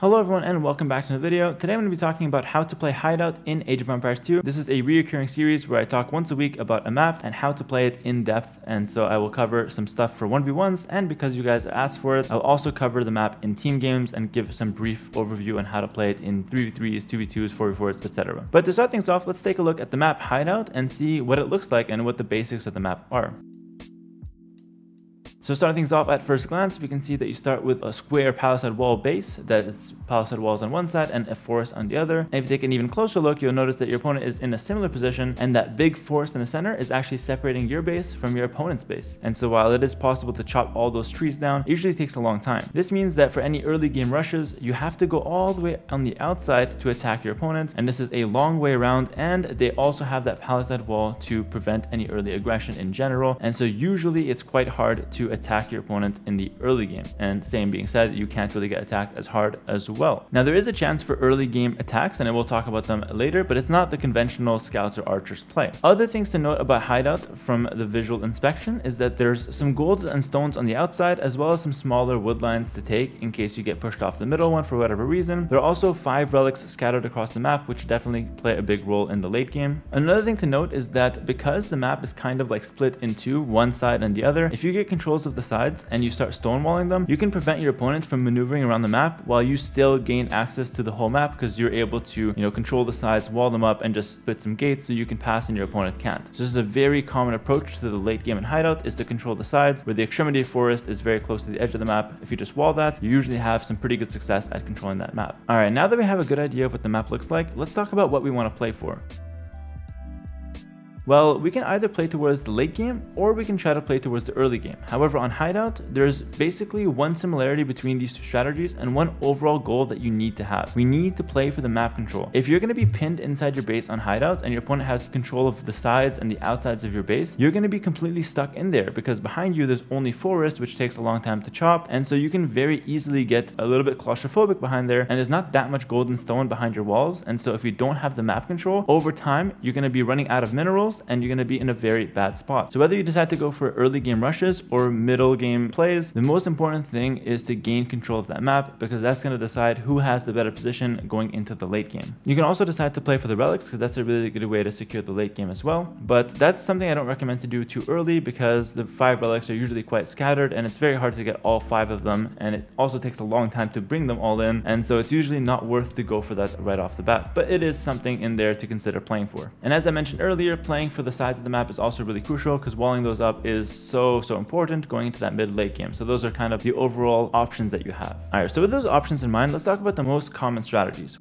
Hello everyone and welcome back to the video. Today I'm going to be talking about how to play Hideout in Age of Empires 2. This is a reoccurring series where I talk once a week about a map and how to play it in depth and so I will cover some stuff for 1v1s and because you guys asked for it, I'll also cover the map in team games and give some brief overview on how to play it in 3v3s, 2v2s, 4v4s, etc. But to start things off, let's take a look at the map Hideout and see what it looks like and what the basics of the map are. So starting things off at first glance, we can see that you start with a square palisade wall base, that it's palisade walls on one side and a forest on the other. And if you take an even closer look, you'll notice that your opponent is in a similar position and that big forest in the center is actually separating your base from your opponent's base. And so while it is possible to chop all those trees down, it usually takes a long time. This means that for any early game rushes, you have to go all the way on the outside to attack your opponent. And this is a long way around and they also have that palisade wall to prevent any early aggression in general. And so usually it's quite hard to attack your opponent in the early game. And same being said, you can't really get attacked as hard as well. Now there is a chance for early game attacks and I will talk about them later, but it's not the conventional scouts or archers play. Other things to note about Hideout from the visual inspection is that there's some golds and stones on the outside as well as some smaller wood lines to take in case you get pushed off the middle one for whatever reason. There are also five relics scattered across the map which definitely play a big role in the late game. Another thing to note is that because the map is kind of like split into one side and the other, if you get controls of the sides and you start stonewalling them, you can prevent your opponent from maneuvering around the map while you still gain access to the whole map because you're able to, you know, control the sides, wall them up, and just split some gates so you can pass and your opponent can't. So this is a very common approach to the late game in Hideout is to control the sides where the extremity forest is very close to the edge of the map. If you just wall that, you usually have some pretty good success at controlling that map. All right, now that we have a good idea of what the map looks like, let's talk about what we want to play for. Well, we can either play towards the late game or we can try to play towards the early game. However, on Hideout, there's basically one similarity between these two strategies and one overall goal that you need to have. We need to play for the map control. If you're going to be pinned inside your base on Hideout and your opponent has control of the sides and the outsides of your base, you're going to be completely stuck in there because behind you there's only forest which takes a long time to chop and so you can very easily get a little bit claustrophobic behind there and there's not that much golden stone behind your walls and so if you don't have the map control, over time you're going to be running out of minerals and you're going to be in a very bad spot. So whether you decide to go for early game rushes or middle game plays, the most important thing is to gain control of that map because that's going to decide who has the better position going into the late game. You can also decide to play for the relics because that's a really good way to secure the late game as well. But that's something I don't recommend to do too early because the five relics are usually quite scattered and it's very hard to get all five of them and it also takes a long time to bring them all in and so it's usually not worth to go for that right off the bat. But it is something in there to consider playing for. And as I mentioned earlier, playing for the sides of the map is also really crucial because walling those up is so, so important going into that mid-late game. So those are kind of the overall options that you have. All right, so with those options in mind, let's talk about the most common strategies.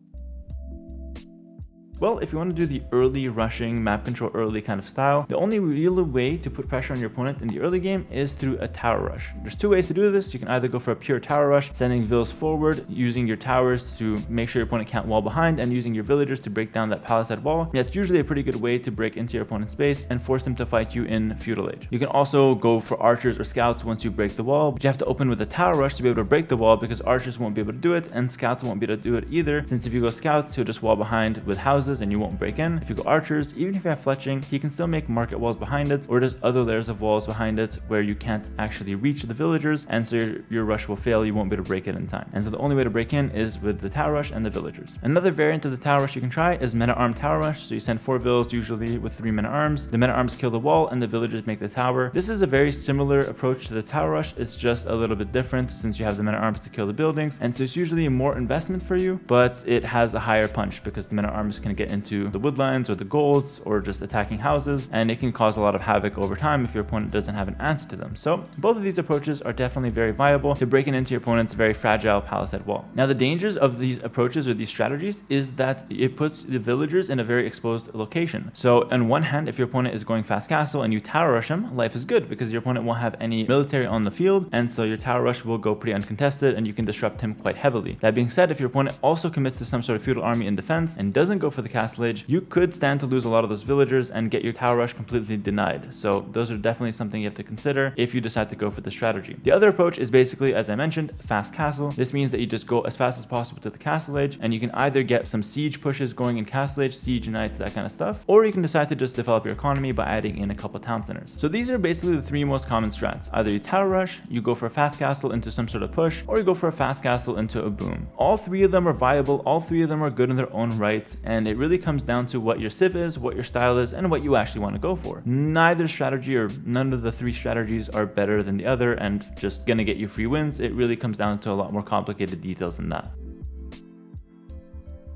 Well, if you want to do the early rushing, map control early kind of style, the only real way to put pressure on your opponent in the early game is through a tower rush. There's two ways to do this. You can either go for a pure tower rush, sending vills forward, using your towers to make sure your opponent can't wall behind, and using your villagers to break down that palisade wall. That's usually a pretty good way to break into your opponent's base and force them to fight you in feudal age. You can also go for archers or scouts once you break the wall, but you have to open with a tower rush to be able to break the wall because archers won't be able to do it, and scouts won't be able to do it either, since if you go scouts, you'll just wall behind with houses houses and you won't break in. If you go archers, even if you have fletching, you can still make market walls behind it or there's other layers of walls behind it where you can't actually reach the villagers and so your, your rush will fail, you won't be able to break it in time. And so the only way to break in is with the tower rush and the villagers. Another variant of the tower rush you can try is men at arm tower rush. So you send four vills usually with three men at arms. The men at arms kill the wall and the villagers make the tower. This is a very similar approach to the tower rush. It's just a little bit different since you have the men at arms to kill the buildings. And so it's usually more investment for you, but it has a higher punch because the men at arms can get into the woodlands or the golds or just attacking houses and it can cause a lot of havoc over time if your opponent doesn't have an answer to them. So both of these approaches are definitely very viable to breaking into your opponent's very fragile palisade wall. Now the dangers of these approaches or these strategies is that it puts the villagers in a very exposed location. So on one hand, if your opponent is going fast castle and you tower rush him, life is good because your opponent won't have any military on the field and so your tower rush will go pretty uncontested and you can disrupt him quite heavily. That being said, if your opponent also commits to some sort of feudal army in defense and doesn't go for the the Castle Age, you could stand to lose a lot of those villagers and get your tower rush completely denied. So those are definitely something you have to consider if you decide to go for the strategy. The other approach is basically, as I mentioned, fast castle. This means that you just go as fast as possible to the Castle Age and you can either get some siege pushes going in Castle Age, siege knights, that kind of stuff, or you can decide to just develop your economy by adding in a couple town centers. So these are basically the three most common strats. Either you tower rush, you go for a fast castle into some sort of push, or you go for a fast castle into a boom. All three of them are viable, all three of them are good in their own right, and it really comes down to what your civ is, what your style is, and what you actually want to go for. Neither strategy or none of the three strategies are better than the other and just gonna get you free wins. It really comes down to a lot more complicated details than that.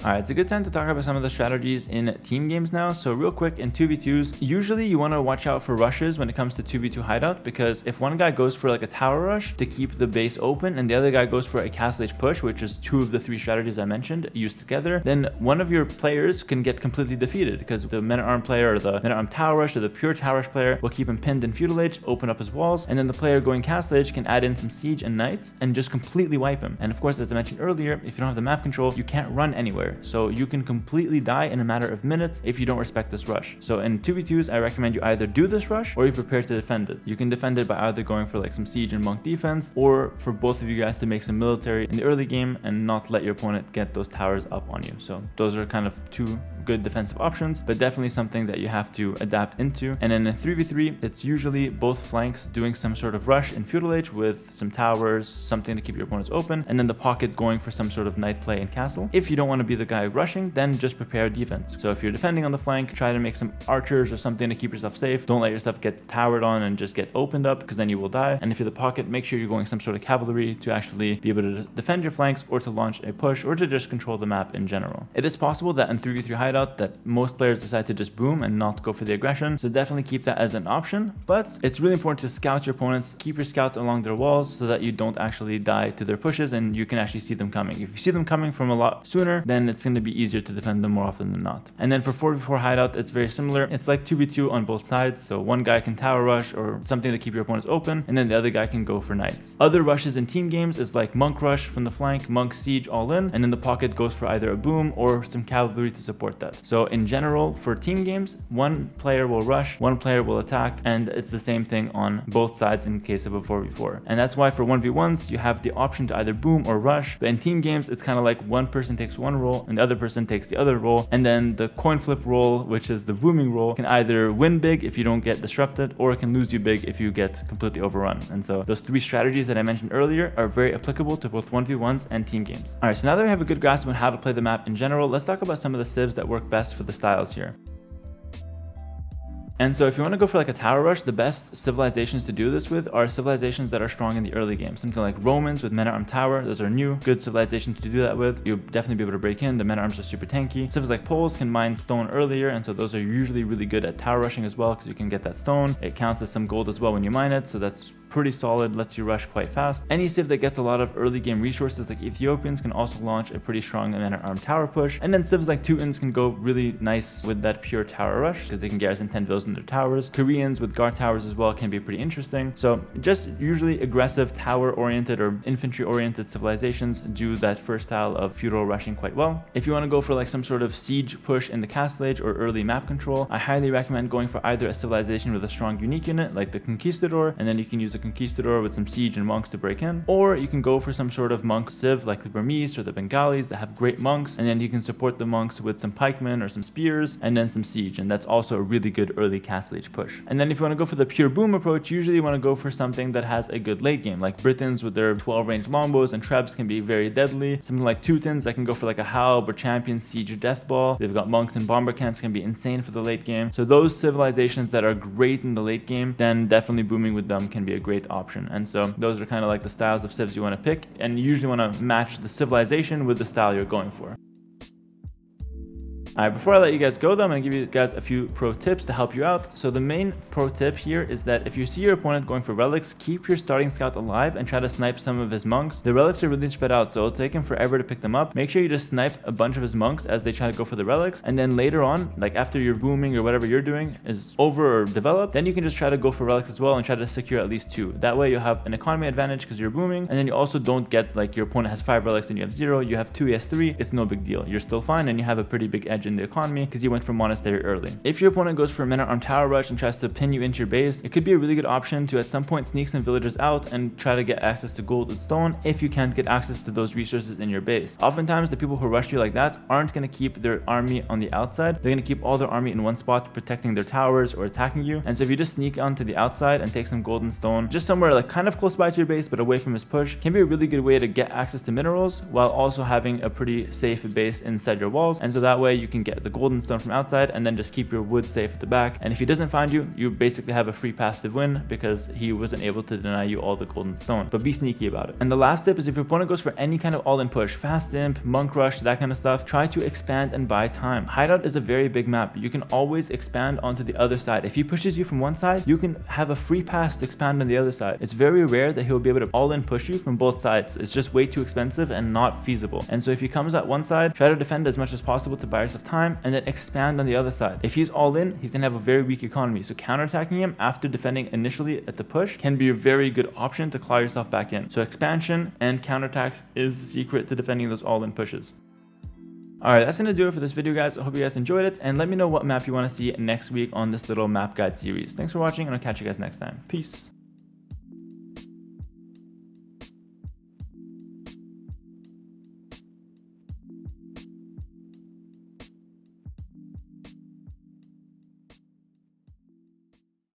Alright, it's a good time to talk about some of the strategies in team games now. So real quick, in 2v2s, usually you want to watch out for rushes when it comes to 2v2 hideout because if one guy goes for like a tower rush to keep the base open and the other guy goes for a castle age push, which is two of the three strategies I mentioned used together, then one of your players can get completely defeated because the men-at-arm player or the men-at-arm tower rush or the pure tower rush player will keep him pinned in feudal age, open up his walls, and then the player going castle age can add in some siege and knights and just completely wipe him. And of course, as I mentioned earlier, if you don't have the map control, you can't run anywhere. So you can completely die in a matter of minutes if you don't respect this rush. So in 2v2s, I recommend you either do this rush or you prepare to defend it. You can defend it by either going for like some siege and monk defense or for both of you guys to make some military in the early game and not let your opponent get those towers up on you. So those are kind of two good defensive options, but definitely something that you have to adapt into. And in a 3v3, it's usually both flanks doing some sort of rush in feudal age with some towers, something to keep your opponents open, and then the pocket going for some sort of knight play in castle. If you don't want to be the guy rushing, then just prepare defense. So if you're defending on the flank, try to make some archers or something to keep yourself safe. Don't let yourself get towered on and just get opened up because then you will die. And if you're the pocket, make sure you're going some sort of cavalry to actually be able to defend your flanks or to launch a push or to just control the map in general. It is possible that in 3v3 hideout that most players decide to just boom and not go for the aggression. So definitely keep that as an option. But it's really important to scout your opponents, keep your scouts along their walls so that you don't actually die to their pushes and you can actually see them coming. If you see them coming from a lot sooner, then it's going to be easier to defend them more often than not. And then for 4v4 hideout, it's very similar. It's like 2v2 on both sides. So one guy can tower rush or something to keep your opponents open, and then the other guy can go for knights. Other rushes in team games is like monk rush from the flank, monk siege all in, and then the pocket goes for either a boom or some cavalry to support that. So in general, for team games, one player will rush, one player will attack, and it's the same thing on both sides in case of a 4v4. And that's why for 1v1s, you have the option to either boom or rush, but in team games, it's kind of like one person takes one role and the other person takes the other role, and then the coin flip role, which is the booming role, can either win big if you don't get disrupted, or it can lose you big if you get completely overrun. And so those three strategies that I mentioned earlier are very applicable to both 1v1s and team games. All right, so now that we have a good grasp on how to play the map in general, let's talk about some of the civs that work best for the styles here. And so if you want to go for like a tower rush, the best civilizations to do this with are civilizations that are strong in the early game. Something like Romans with men-at-arm tower, those are new, good civilizations to do that with. You'll definitely be able to break in. The men-at-arms are super tanky. Civs like Poles can mine stone earlier, and so those are usually really good at tower rushing as well, because you can get that stone. It counts as some gold as well when you mine it, so that's pretty solid, lets you rush quite fast. Any civ that gets a lot of early game resources like Ethiopians can also launch a pretty strong men-at-arm tower push. And then civs like Teutons can go really nice with that pure tower rush because they can garrison 10 villas in their towers. Koreans with guard towers as well can be pretty interesting. So just usually aggressive tower oriented or infantry oriented civilizations do that first style of feudal rushing quite well. If you want to go for like some sort of siege push in the castle age or early map control, I highly recommend going for either a civilization with a strong unique unit like the Conquistador and then you can use the conquistador with some siege and monks to break in. Or you can go for some sort of monk civ like the Burmese or the Bengalis that have great monks, and then you can support the monks with some pikemen or some spears, and then some siege. And that's also a really good early castle age push. And then if you want to go for the pure boom approach, usually you want to go for something that has a good late game, like Britons with their 12 range longbows and trebs can be very deadly. Something like Teutons that can go for like a Halb or Champion Siege or Death Ball. They've got monks and Bombercans can be insane for the late game. So those civilizations that are great in the late game, then definitely booming with them can be a great option option. And so those are kind of like the styles of civs you want to pick and you usually want to match the civilization with the style you're going for. Alright, before I let you guys go though, I'm to give you guys a few pro tips to help you out. So the main pro tip here is that if you see your opponent going for relics, keep your starting scout alive and try to snipe some of his monks. The relics are really spread out, so it'll take him forever to pick them up. Make sure you just snipe a bunch of his monks as they try to go for the relics. And then later on, like after your booming or whatever you're doing is over or developed, then you can just try to go for relics as well and try to secure at least two. That way you'll have an economy advantage because you're booming. And then you also don't get like your opponent has five relics and you have zero. You have two, he has three. It's no big deal. You're still fine and you have a pretty big edge edge in the economy because you went for monastery early. If your opponent goes for a men arm tower rush and tries to pin you into your base, it could be a really good option to at some point sneak some villagers out and try to get access to gold and stone if you can't get access to those resources in your base. Oftentimes the people who rush you like that aren't going to keep their army on the outside. They're going to keep all their army in one spot protecting their towers or attacking you. And so if you just sneak onto the outside and take some golden stone just somewhere like kind of close by to your base but away from his push can be a really good way to get access to minerals while also having a pretty safe base inside your walls. And so that way you can get the golden stone from outside and then just keep your wood safe at the back. And if he doesn't find you, you basically have a free to win because he wasn't able to deny you all the golden stone. But be sneaky about it. And the last tip is if your opponent goes for any kind of all-in push, fast imp, monk rush, that kind of stuff, try to expand and buy time. Hideout is a very big map. You can always expand onto the other side. If he pushes you from one side, you can have a free pass to expand on the other side. It's very rare that he'll be able to all-in push you from both sides. It's just way too expensive and not feasible. And so if he comes at one side, try to defend as much as possible to buy yourself time and then expand on the other side. If he's all in, he's gonna have a very weak economy. So counterattacking him after defending initially at the push can be a very good option to claw yourself back in. So expansion and counterattacks is the secret to defending those all-in pushes. Alright, that's going to do it for this video, guys. I hope you guys enjoyed it, and let me know what map you want to see next week on this little map guide series. Thanks for watching, and I'll catch you guys next time. Peace.